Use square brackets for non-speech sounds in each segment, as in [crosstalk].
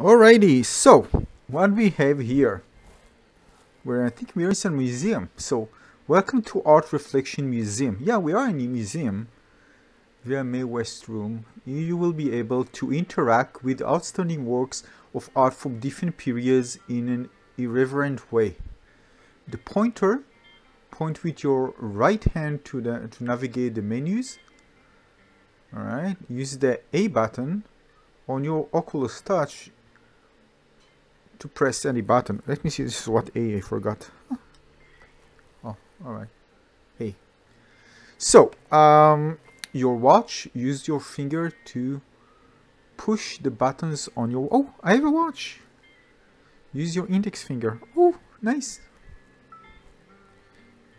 Alrighty, so what we have here, where I think we're in some museum. So welcome to Art Reflection Museum. Yeah, we are in a museum via Mae West Room. You will be able to interact with outstanding works of art from different periods in an irreverent way. The pointer, point with your right hand to the to navigate the menus. Alright, use the A button on your Oculus Touch to press any button. Let me see, this is what A I forgot. Oh, alright. Hey. So, um, your watch, use your finger to push the buttons on your... Oh, I have a watch. Use your index finger. Oh, nice.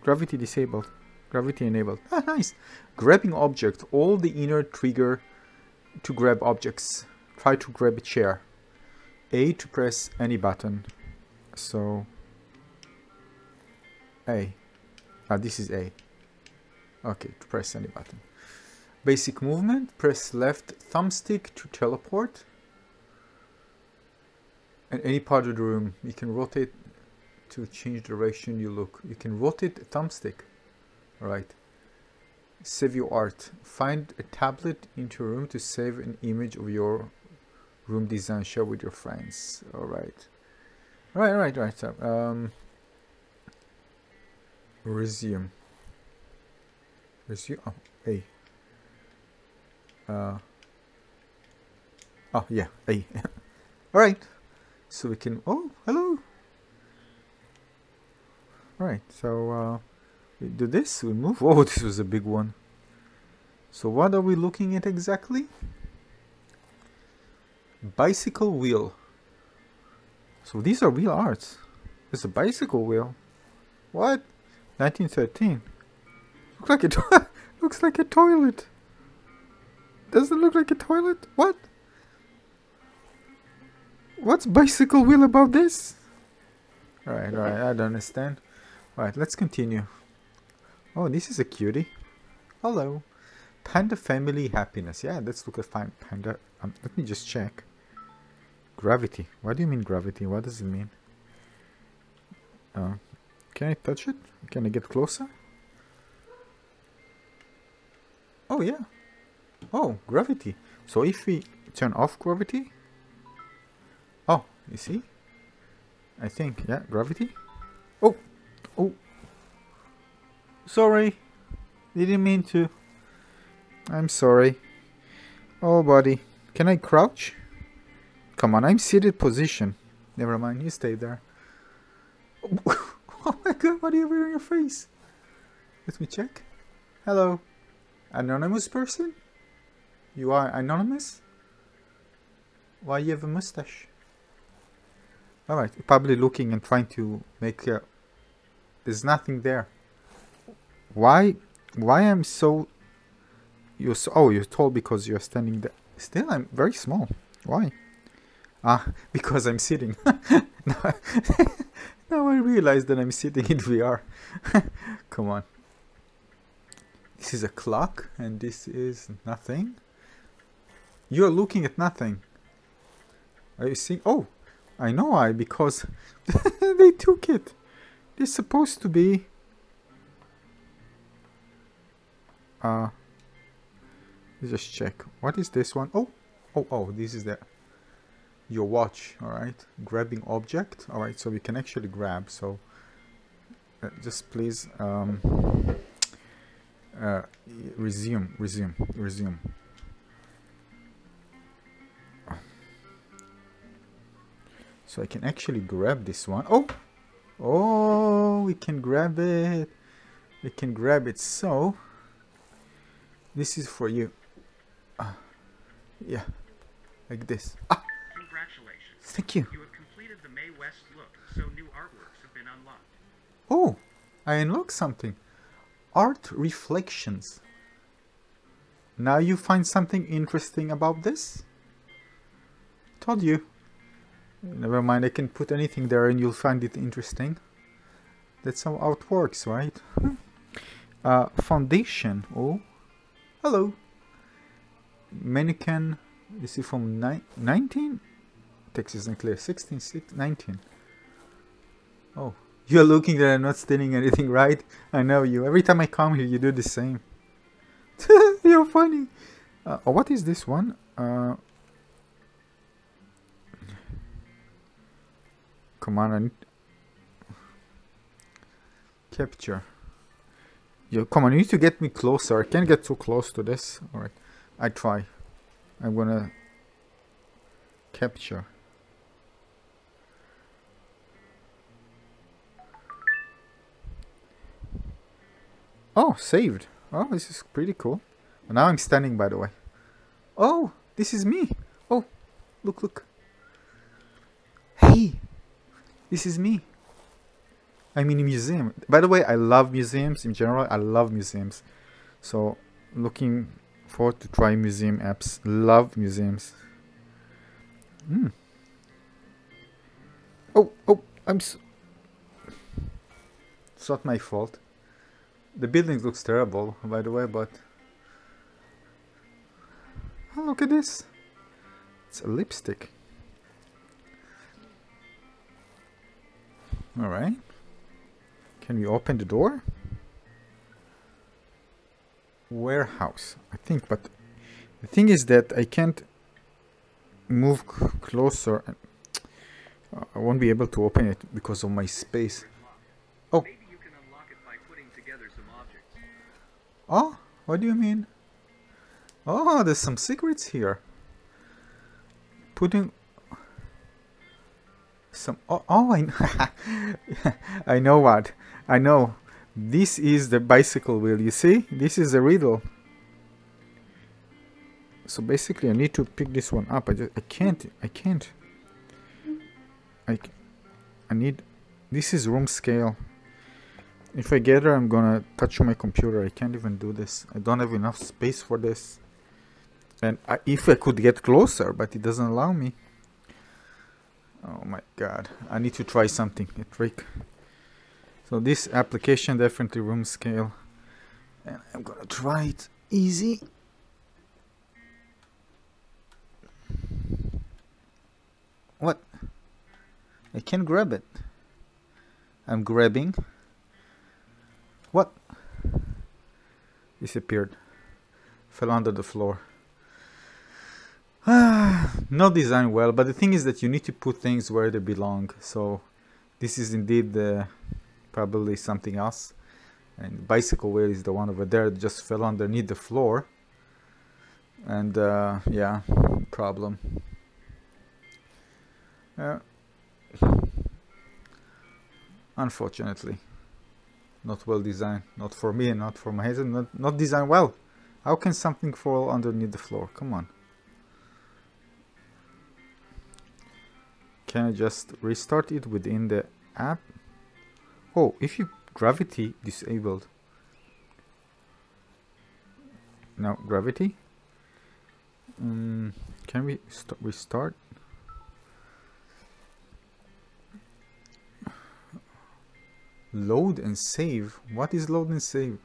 Gravity disabled. Gravity enabled. Ah, nice. Grabbing object. All the inner trigger to grab objects. Try to grab a chair. A to press any button. So A. Ah, this is A. Okay, to press any button. Basic movement, press left thumbstick to teleport. And any part of the room, you can rotate to change direction you look. You can rotate thumbstick. Alright. Save your art. Find a tablet into a room to save an image of your room design share with your friends. All right. All right all right all right. So um resume resume oh a uh oh yeah a [laughs] all right. So we can oh hello. All right so uh we do this we move. [laughs] Oh this was a big one. So what are we looking at exactly bicycle wheel. So these are wheel arts. It's a bicycle wheel. What? 1913 looks like a [laughs] looks like a toilet. Doesn't look like a toilet? What? What's bicycle wheel about this? All right all right i don't understand. All right let's continue. Oh this is a cutie. Hello. Panda family happiness. Yeah let's look at panda. Um, let me just check Gravity. What do you mean gravity? What does it mean? Uh, can I touch it? Can I get closer? Oh yeah. Oh, gravity. So if we turn off gravity... Oh, you see? I think, yeah, gravity. Oh! Oh! Sorry. Didn't mean to. I'm sorry. Oh, buddy. Can I crouch? Come on, I'm seated position. Never mind, you stay there. [laughs] oh my god, what do you on your face? Let me check. Hello. Anonymous person? You are anonymous? Why you have a mustache? Alright, probably looking and trying to make a... There's nothing there. Why? Why I'm so... You're so... Oh, you're tall because you're standing there. Still, I'm very small. Why? Ah, [laughs] because I'm sitting. [laughs] [laughs] now, I realize that I'm sitting in VR. Come on. This is a clock and this is nothing. You're looking at nothing. Are you seeing? Oh, I know why. Because they took it. It's supposed to be... Uh, let's just check. What is this one? Oh, oh, oh, this is the your watch all right? Grabbing object all right so we can actually grab so uh, just please um, uh, resume resume resume. So I can actually grab this one. Oh! Oh we can grab it. We can grab it. So this is for you. Uh, yeah like this. Ah Thank you. You have completed the Mae West look, so new artworks have been unlocked. Oh, I unlocked something. Art reflections. Now you find something interesting about this? Told you. Never mind, I can put anything there and you'll find it interesting. That's how art works, right? Uh, foundation. Oh, hello. Mannequin. This is from ni 19 text isn't clear. 16, 16 19. Oh, you're looking that I'm not stealing anything, [laughs] right? I know you. Every time I come here, you do the same. [laughs] you're funny. Uh, oh, what is this one? Uh, come on, capture. Yo, come on, you need to get me closer. I can't get too close to this. Alright, I try. I'm gonna capture. Oh, saved. Oh, this is pretty cool. now I'm standing, by the way. Oh, this is me. Oh, look, look. Hey, this is me. I'm in a museum. By the way, I love museums in general. I love museums. So, looking forward to try museum apps. Love museums. Hmm. Oh, oh, I'm. So it's not my fault. The building looks terrible, by the way, but oh, look at this. It's a lipstick. All right. Can we open the door? Warehouse, I think, but the thing is that I can't move closer. Uh, I won't be able to open it because of my space. Oh, what do you mean? Oh, there's some secrets here. Putting some. Oh, oh I, [laughs] I know what. I know. This is the bicycle wheel. You see? This is the riddle. So basically, I need to pick this one up. I just I can't. I can't. I. I need. This is room scale. If I get her, I'm gonna touch my computer. I can't even do this. I don't have enough space for this. And I, if I could get closer, but it doesn't allow me. Oh my god. I need to try something. A trick. So this application definitely room scale. And I'm gonna try it easy. What? I can't grab it. I'm grabbing. What? Disappeared. Fell under the floor. [sighs] Not designed well, but the thing is that you need to put things where they belong. So this is indeed uh, probably something else. And bicycle wheel is the one over there that just fell underneath the floor. And uh, yeah, problem. Uh, unfortunately, not well designed. Not for me and not for my husband. Not, not designed well. How can something fall underneath the floor? Come on. Can I just restart it within the app? Oh, if you gravity disabled. Now gravity. Um, can we st restart? Load and save. What is load and save?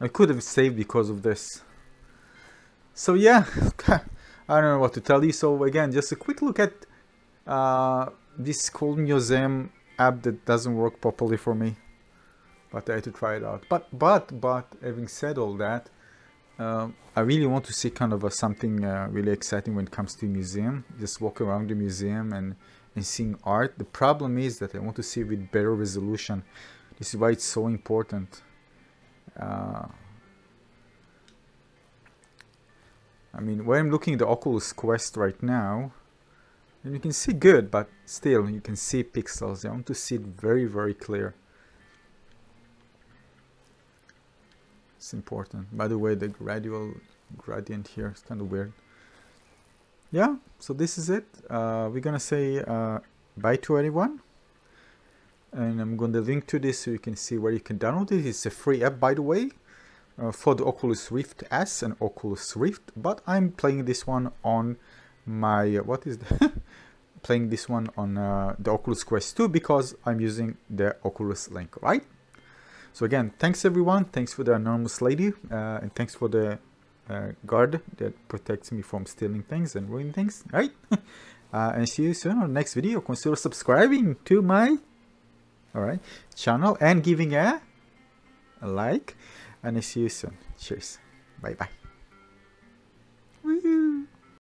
I could have saved because of this. So yeah, [laughs] I don't know what to tell you. So again, just a quick look at uh, this cool museum app that doesn't work properly for me. But I had to try it out. But but but having said all that, um, I really want to see kind of a, something uh, really exciting when it comes to museum. Just walk around the museum and and seeing art. The problem is that I want to see with better resolution. This is why it's so important. Uh, I mean, when I'm looking at the Oculus Quest right now, you can see good, but still you can see pixels. I want to see it very, very clear. It's important. By the way, the gradual gradient here is kind of weird yeah so this is it. Uh, we're gonna say uh, bye to everyone. And I'm going to link to this so you can see where you can download it. It's a free app by the way uh, for the Oculus Rift S and Oculus Rift but I'm playing this one on my uh, what is the [laughs] playing this one on uh, the Oculus Quest 2 because I'm using the Oculus Link right? So again thanks everyone. Thanks for the anonymous lady uh, and thanks for the uh, guard that protects me from stealing things and ruining things, right? [laughs] Uh, and see you soon on the next video. Consider subscribing to my all right channel and giving a, a like. And I see you soon. Cheers. Bye bye.